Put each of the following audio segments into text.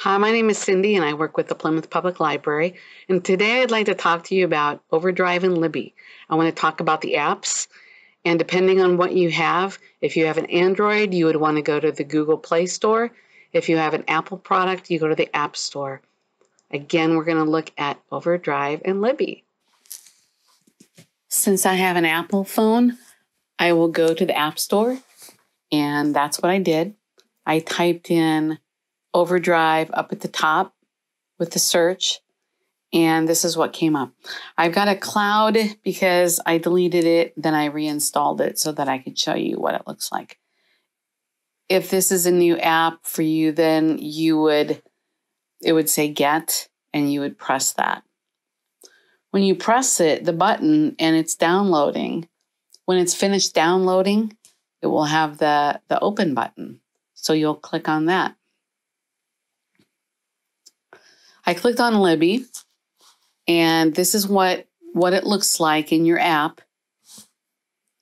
Hi, my name is Cindy and I work with the Plymouth Public Library. And today I'd like to talk to you about Overdrive and Libby. I want to talk about the apps. And depending on what you have, if you have an Android, you would want to go to the Google Play Store. If you have an Apple product, you go to the App Store. Again, we're going to look at Overdrive and Libby. Since I have an Apple phone, I will go to the App Store. And that's what I did. I typed in Overdrive up at the top with the search. And this is what came up. I've got a cloud because I deleted it, then I reinstalled it so that I could show you what it looks like. If this is a new app for you, then you would, it would say get, and you would press that. When you press it, the button, and it's downloading, when it's finished downloading, it will have the, the open button. So you'll click on that. I clicked on Libby, and this is what, what it looks like in your app.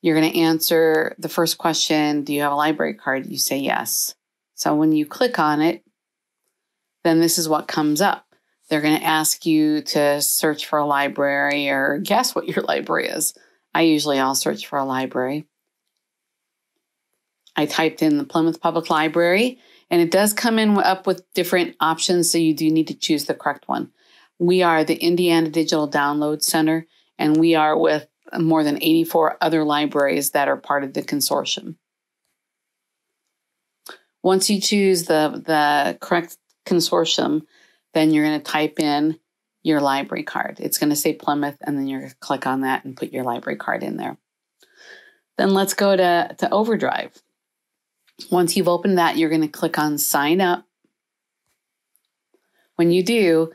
You're going to answer the first question Do you have a library card? You say yes. So when you click on it, then this is what comes up. They're going to ask you to search for a library or guess what your library is. I usually I'll search for a library. I typed in the Plymouth Public Library and it does come in up with different options, so you do need to choose the correct one. We are the Indiana Digital Download Center, and we are with more than 84 other libraries that are part of the consortium. Once you choose the, the correct consortium, then you're going to type in your library card. It's going to say Plymouth, and then you're going to click on that and put your library card in there. Then let's go to, to Overdrive. Once you've opened that, you're going to click on sign up. When you do,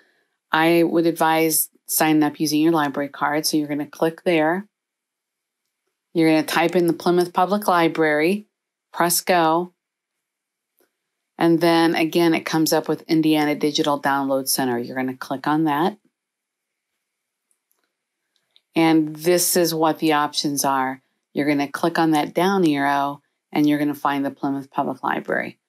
I would advise signing up using your library card. So you're going to click there. You're going to type in the Plymouth Public Library, press go. And then again, it comes up with Indiana Digital Download Center. You're going to click on that. And this is what the options are. You're going to click on that down arrow and you're going to find the Plymouth Public Library.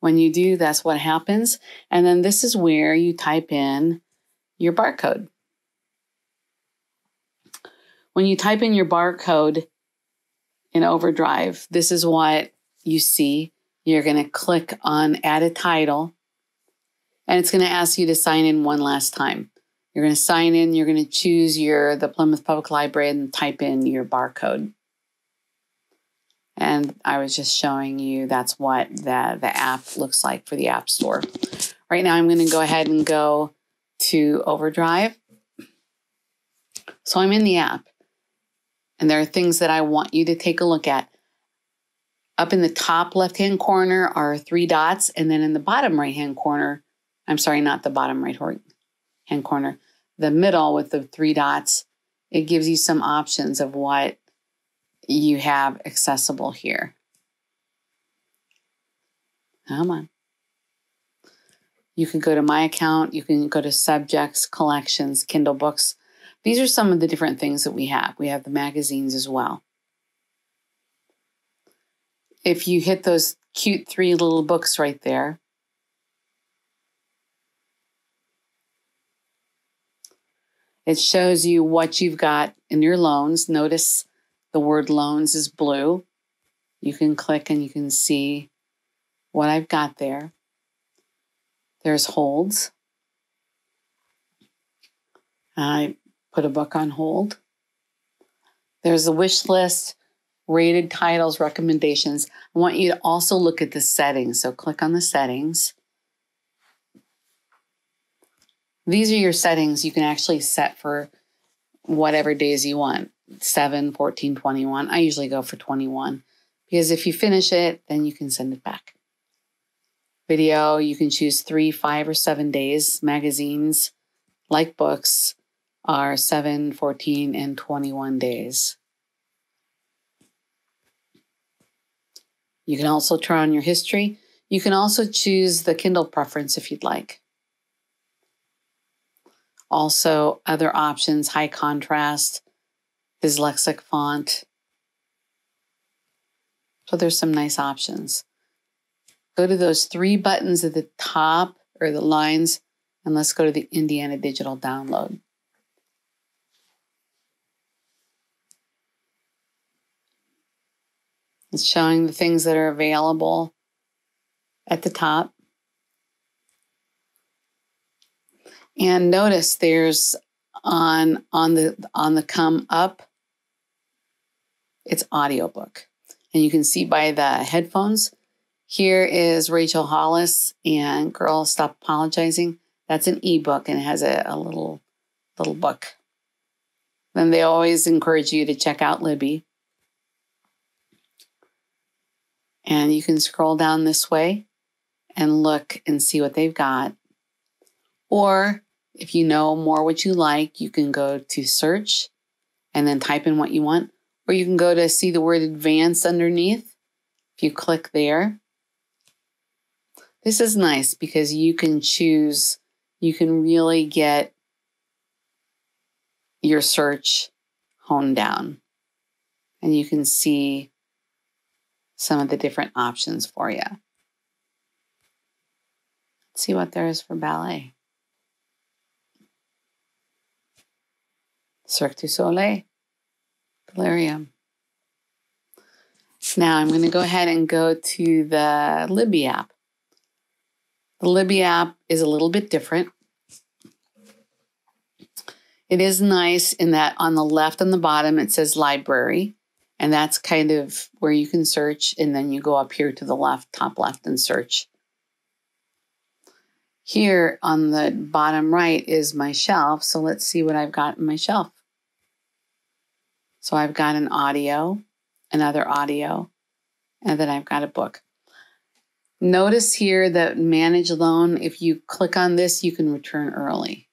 When you do, that's what happens. And then this is where you type in your barcode. When you type in your barcode in Overdrive, this is what you see. You're going to click on Add a Title, and it's going to ask you to sign in one last time. You're going to sign in, you're going to choose your the Plymouth Public Library and type in your barcode. And I was just showing you that's what the, the app looks like for the App Store. Right now, I'm going to go ahead and go to Overdrive. So I'm in the app, and there are things that I want you to take a look at. Up in the top left hand corner are three dots, and then in the bottom right hand corner, I'm sorry, not the bottom right hand corner, the middle with the three dots, it gives you some options of what you have accessible here. Come on. You can go to my account, you can go to subjects, collections, Kindle books. These are some of the different things that we have. We have the magazines as well. If you hit those cute three little books right there, it shows you what you've got in your loans. Notice the word loans is blue. You can click and you can see what I've got there. There's holds. I put a book on hold. There's a wish list, rated titles, recommendations. I want you to also look at the settings. So click on the settings. These are your settings you can actually set for whatever days you want. 7, 14, 21. I usually go for 21 because if you finish it, then you can send it back. Video, you can choose three, five, or seven days. Magazines, like books, are 7, 14, and 21 days. You can also turn on your history. You can also choose the Kindle preference if you'd like. Also, other options high contrast, dyslexic font. So there's some nice options. Go to those three buttons at the top or the lines, and let's go to the Indiana Digital download. It's showing the things that are available at the top. And notice there's on on the on the come up it's audiobook. And you can see by the headphones here is Rachel Hollis and Girl Stop Apologizing. That's an ebook and it has a, a little little book. Then they always encourage you to check out Libby. And you can scroll down this way and look and see what they've got. Or if you know more what you like, you can go to search and then type in what you want. Or you can go to see the word advanced underneath. If you click there, this is nice because you can choose, you can really get your search honed down. And you can see some of the different options for you. Let's see what there is for ballet. Cirque du Soleil, Delirium. Now I'm going to go ahead and go to the Libby app. The Libby app is a little bit different. It is nice in that on the left and the bottom it says library, and that's kind of where you can search, and then you go up here to the left, top left, and search. Here on the bottom right is my shelf, so let's see what I've got in my shelf. So I've got an audio, another audio, and then I've got a book. Notice here that manage loan, if you click on this, you can return early.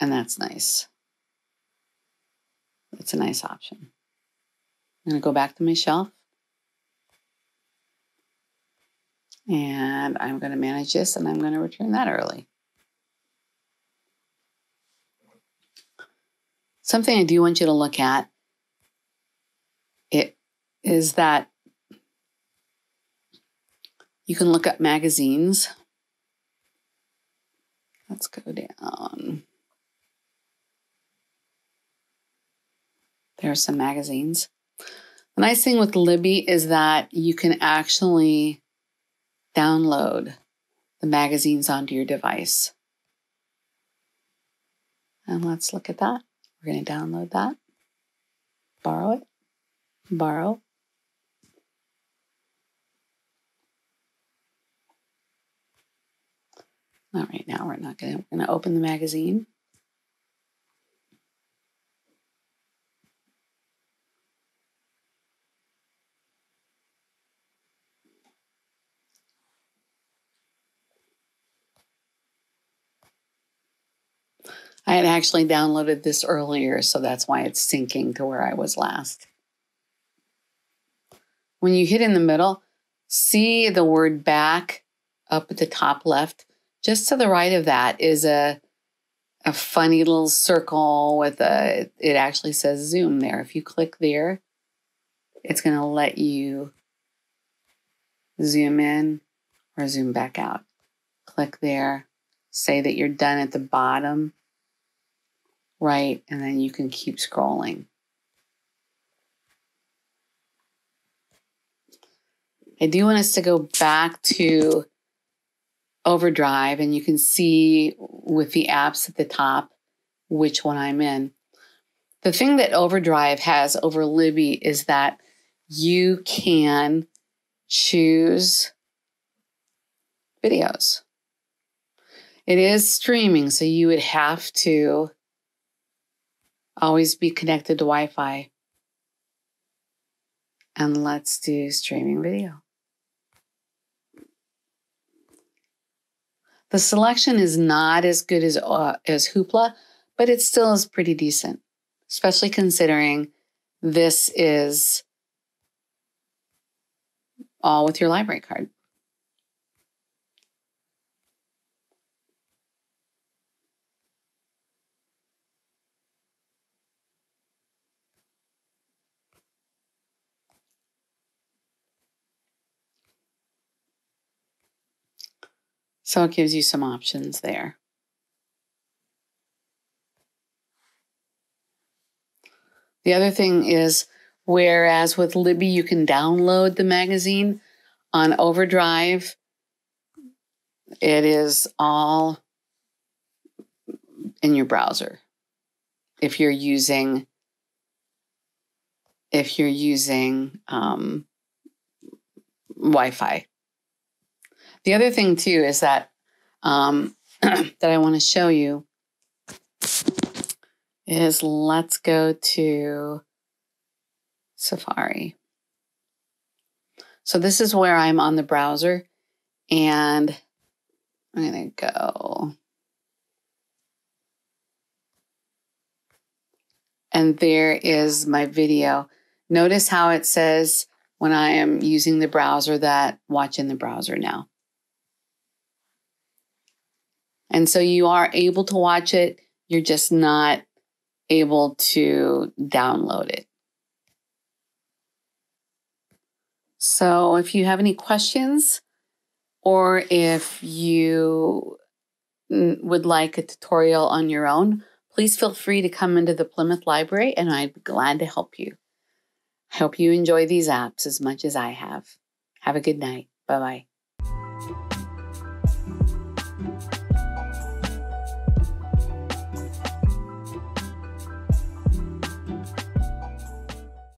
And that's nice. It's a nice option. I'm going to go back to my shelf. And I'm going to manage this and I'm going to return that early. Something I do want you to look at it is that you can look up magazines. Let's go down. There are some magazines. The nice thing with Libby is that you can actually download the magazines onto your device. And let's look at that. We're going to download that, borrow it, borrow. All right, now we're not going to, we're going to open the magazine. I had actually downloaded this earlier, so that's why it's syncing to where I was last. When you hit in the middle, see the word back up at the top left. Just to the right of that is a a funny little circle with a it actually says zoom there. If you click there, it's going to let you zoom in or zoom back out. Click there. Say that you're done at the bottom right, and then you can keep scrolling. I do want us to go back to Overdrive, and you can see with the apps at the top which one I'm in. The thing that Overdrive has over Libby is that you can choose videos. It is streaming, so you would have to Always be connected to Wi Fi. And let's do streaming video. The selection is not as good as, uh, as Hoopla, but it still is pretty decent, especially considering this is all with your library card. So it gives you some options there. The other thing is, whereas with Libby, you can download the magazine on Overdrive, it is all in your browser. If you're using, if you're using um, Wi-Fi. The other thing too is that um, that I want to show you is let's go to Safari. So this is where I'm on the browser and I'm going to go. And there is my video. Notice how it says when I am using the browser that watch in the browser now. And so you are able to watch it, you're just not able to download it. So if you have any questions or if you would like a tutorial on your own, please feel free to come into the Plymouth Library and I'd be glad to help you. I hope you enjoy these apps as much as I have. Have a good night. Bye bye.